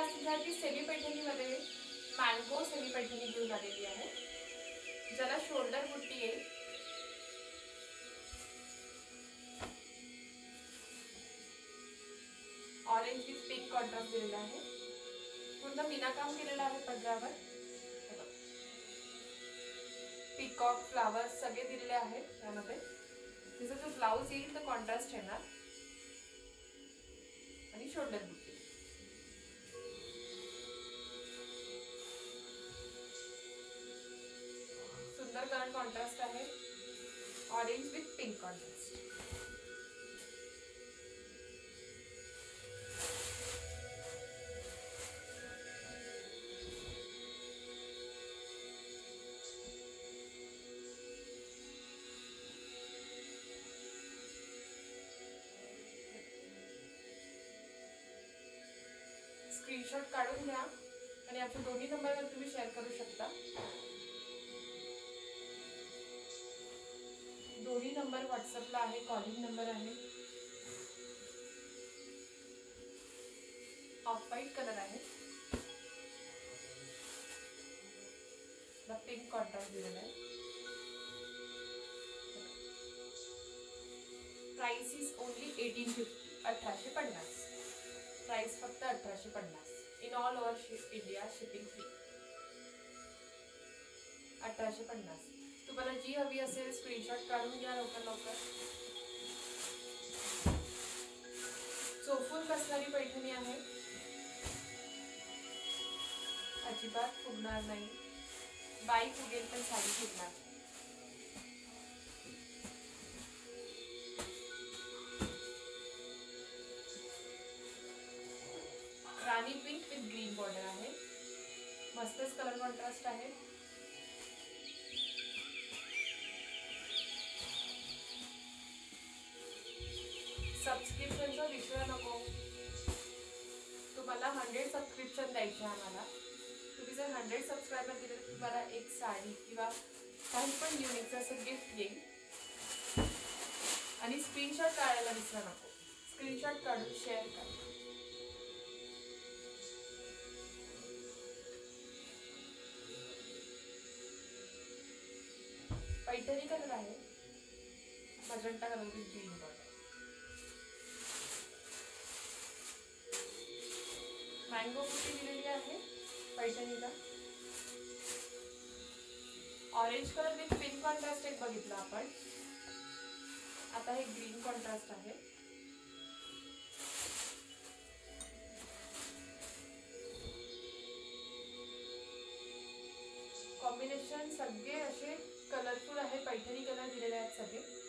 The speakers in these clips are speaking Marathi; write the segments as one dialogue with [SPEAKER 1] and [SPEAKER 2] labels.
[SPEAKER 1] आज सुद्धा ती सेमी पैठणीमध्ये मॅंगो सेमी पैठणी घेऊन आलेली आहे. ज्याला शोल्डर बुट्टी येईल ऑरेंज विथ पिंक कॉन्ट्रास्ट दिलेला आहे. पूर्ण मीनाकाम केलेलं आहे पदरावर. पिकॉक फ्लावर्स सगळे दिलेले आहेत त्यामध्ये. तिचा जो ब्लाऊज येईल तर कॉन्ट्रास्ट येणार. आणि शोल्डर बुट्टी. सुंदर कलर कॉन्ट्रास्ट आहे. Orange with pink contrast screenshot काढून घ्या आणि आमच्या दोन्ही नंबरवर तुम्ही शेअर करू शकता. दोन्ही नंबर व्हॉट्सअपला आहे कॉलिंग नंबर आहे. ऑफ व्हाईट कलर आहे. पिंक कॉन्ट्रॅक्ट दिलेला आहे. Price is only eighteen fifty अठराशे पन्नास. प्राइस फक्त अठराशे पन्नास. In all over India shipping free अठराशे पन्नास. तुम्हाला जी हवी असेल स्क्रीनशॉट काढून घ्या लवकर लवकर. चोफून बसणारी पैठणी आहे. अजिबात फुगणार नाही. बाई फुगेल पण साडी फुगणार. राणी पिंक विथ ग्रीन बॉर्डर आहे. मस्तच कलर कॉन्ट्रास्ट आहे. हंड्रेड सबस्क्रिप्शन द्यायचे आम्हाला. तुम्ही जर हंड्रेड सबस्क्रायबर दिले तर तुम्हाला एक साडी किंवा काही पण युनिकचं असं गिफ्ट येईल. आणि स्क्रीनशॉट काढायला विसरा नको. स्क्रीनशॉट काढून शेअर करा. पैठणी कलर आहे. Magenta colour green colour mango कुठे दिलेली आहे? पैठणीला. Orange colour with pink contrast एक बघितलं आपण. आता हे ग्रीन कॉन्ट्रास्ट आहे. कॉम्बिनेशन सगळे असे कलरफुल आहे पैठणी कलर दिलेले आहेत सगळे.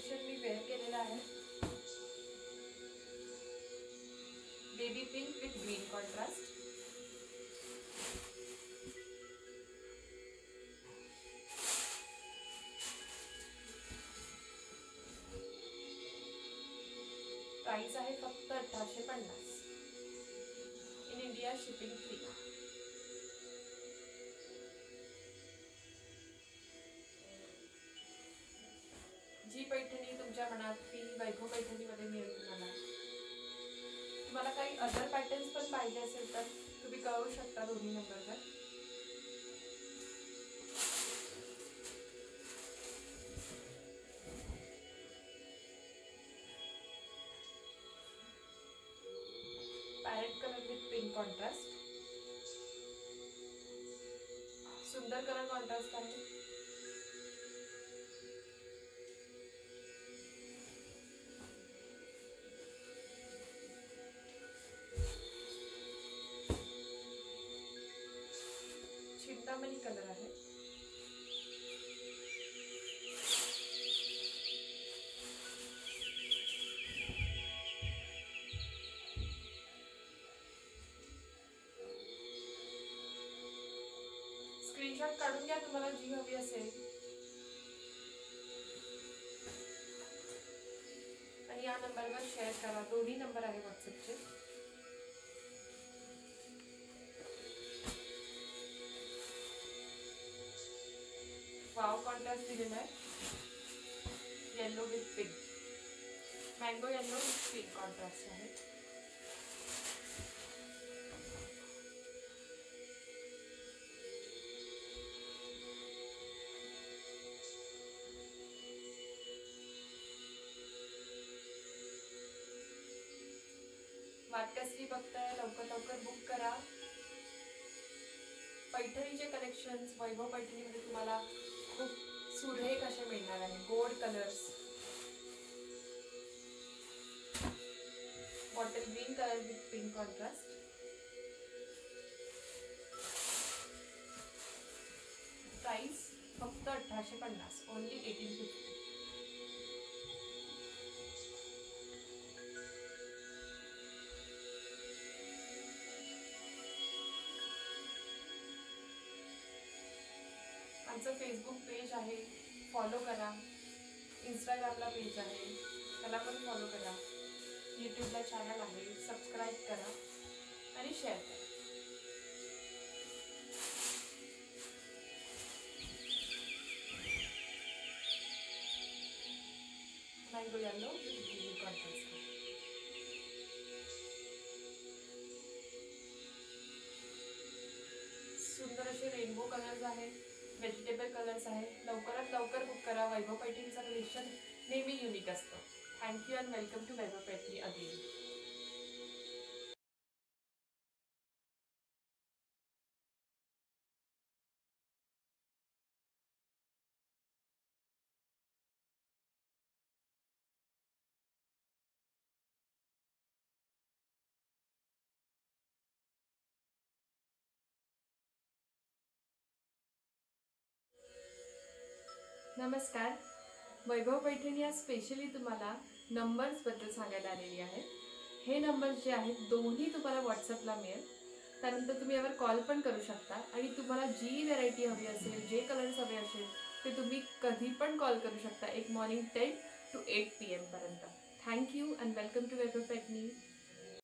[SPEAKER 1] टी मी वेअर केलेला आहे baby pink with green contrast price आहे फक्त अठराशे पन्नास. इन इंडिया शिपिंग फ्री दुकानात ती वैभव पैठणीमध्ये मिळेल तुम्हाला तुम्हाला काही अदर पॅटर्न्स पण पाहिजे असेल तर तुम्ही कळवू शकता दोन्ही नंबरवर. पॅरेट कलर विथ कॉन्ट्रास्ट सुंदर कलर कॉन्ट्रास्ट आहे. बढ़िया तुम्हारा जी हवी असेल? आणि नंबर नंबरवर शेयर करा. दो ही नंबर आगे व्हाट्सएप से वाव कॉन्ट्रास्ट दिलेला आहे. Yellow with pink mango yellow with pink contrast है वाटकसरी बघताय लवकर लवकर बुक करा. पैठणीचे कलेक्शन्स वैभव पैठणीमध्ये तुम्हाला खूप सुरेख असे मिळणार आहे. Gold colours bottle green colour with pink contrast price फक्त अठराशे पन्नास. ओनली एटीन फिफ्टी आमचं फेसबुक पेज आहे. फॉलो करा. इंस्टाग्रामला पेज आहे. त्याला पण फॉलो करा. यूट्यूबला चॅनल आहे. सबस्क्राईब करा आणि शेअर करा. मँगो येल्लो कॉन्ट्रास्ट सुंदर असे रेनबो कलर्स आहेत. व्हेजिटेबल कलर्स आहेत. लवकरात लवकर बुक करा. वैभव पैठणीचं कलेक्शन नेहमी युनिक असतं. Thank you and welcome to Vaibhav Paithani again नमस्कार. वैभव पैठणी या स्पेशली तुम्हाला नंबर्सबद्दल सांगायला आलेली आहे. हे नंबर्स जे आहेत दोन्ही तुम्हाला व्हॉट्सअपला मिळेल. त्यानंतर तुम्ही यावर कॉल पण करू शकता. आणि तुम्हाला जी व्हेरायटी हवी असेल जे कलर्स हवे असेल ते तुम्ही कधी पण कॉल करू शकता. एक morning ten to eight P एमपर्यंत thank you and welcome to Vaibhav Paithani.